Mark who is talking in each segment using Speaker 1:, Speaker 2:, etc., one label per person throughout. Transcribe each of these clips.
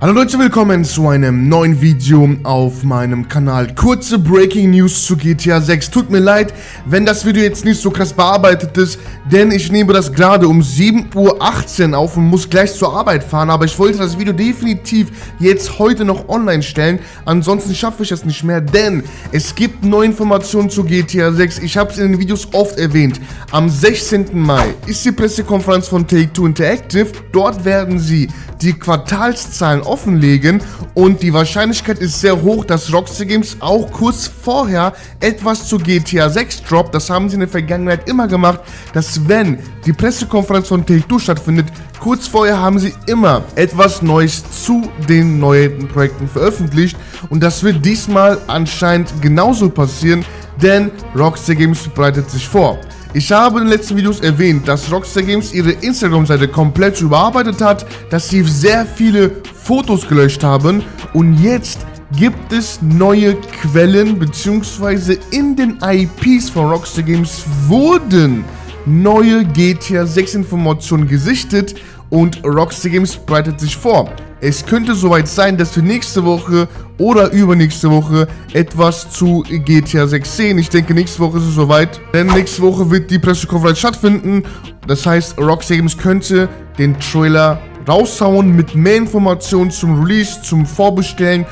Speaker 1: Hallo Leute, willkommen zu einem neuen Video auf meinem Kanal. Kurze Breaking News zu GTA 6. Tut mir leid, wenn das Video jetzt nicht so krass bearbeitet ist, denn ich nehme das gerade um 7.18 Uhr auf und muss gleich zur Arbeit fahren. Aber ich wollte das Video definitiv jetzt heute noch online stellen. Ansonsten schaffe ich das nicht mehr, denn es gibt neue Informationen zu GTA 6. Ich habe es in den Videos oft erwähnt. Am 16. Mai ist die Pressekonferenz von Take-Two Interactive. Dort werden sie die Quartalszahlen offenlegen und die Wahrscheinlichkeit ist sehr hoch, dass Rockstar Games auch kurz vorher etwas zu GTA 6 droppt. Das haben sie in der Vergangenheit immer gemacht, dass wenn die Pressekonferenz von Take-Two stattfindet, kurz vorher haben sie immer etwas Neues zu den neuen Projekten veröffentlicht und das wird diesmal anscheinend genauso passieren, denn Rockstar Games bereitet sich vor. Ich habe in den letzten Videos erwähnt, dass Rockstar Games ihre Instagram-Seite komplett überarbeitet hat, dass sie sehr viele Fotos gelöscht haben und jetzt gibt es neue Quellen bzw. in den IPs von Rockstar Games wurden neue GTA 6 Informationen gesichtet und Rockstar Games bereitet sich vor. Es könnte soweit sein, dass wir nächste Woche oder übernächste Woche etwas zu GTA 6 sehen. Ich denke, nächste Woche ist es soweit, denn nächste Woche wird die Pressekonferenz stattfinden. Das heißt, Rockstar Games könnte den Trailer raushauen mit mehr Informationen zum Release, zum Vorbestellen,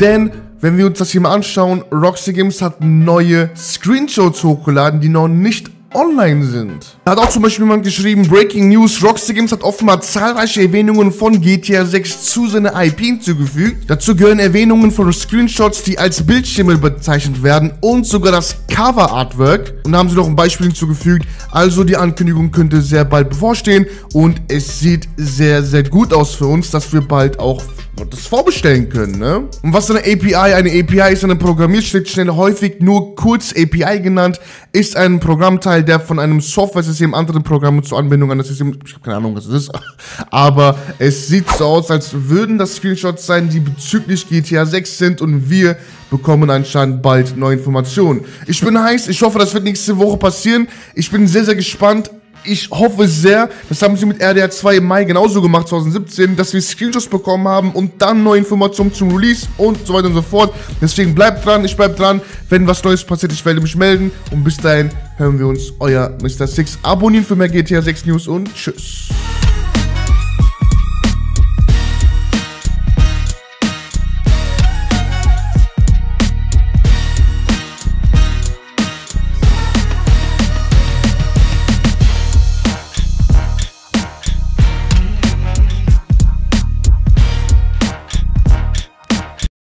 Speaker 1: denn wenn wir uns das hier mal anschauen, Rockstar Games hat neue Screenshots hochgeladen, die noch nicht online sind. Da hat auch zum Beispiel jemand geschrieben, Breaking News, Rockstar Games hat offenbar zahlreiche Erwähnungen von GTA 6 zu seiner IP hinzugefügt. Dazu gehören Erwähnungen von Screenshots, die als Bildschirme bezeichnet werden und sogar das Cover-Artwork. Und da haben sie noch ein Beispiel hinzugefügt. Also die Ankündigung könnte sehr bald bevorstehen und es sieht sehr, sehr gut aus für uns, dass wir bald auch das vorbestellen können, ne? Und was ist eine API? Eine API ist eine Programmierschnittstelle, häufig nur kurz API genannt, ist ein Programmteil, der von einem Software-System anderen Programmen zur Anbindung an das System, ich habe keine Ahnung, was es ist, aber es sieht so aus, als würden das Screenshots sein, die bezüglich GTA 6 sind und wir bekommen anscheinend bald neue Informationen. Ich bin heiß, ich hoffe, das wird nächste Woche passieren. Ich bin sehr, sehr gespannt ich hoffe sehr, das haben sie mit RDR 2 im Mai genauso gemacht, 2017, dass wir Screenshots bekommen haben und dann neue Informationen zum Release und so weiter und so fort. Deswegen bleibt dran, ich bleib dran. Wenn was Neues passiert, ich werde mich melden. Und bis dahin hören wir uns, euer Mr. Six. Abonnieren für mehr GTA 6 News und tschüss.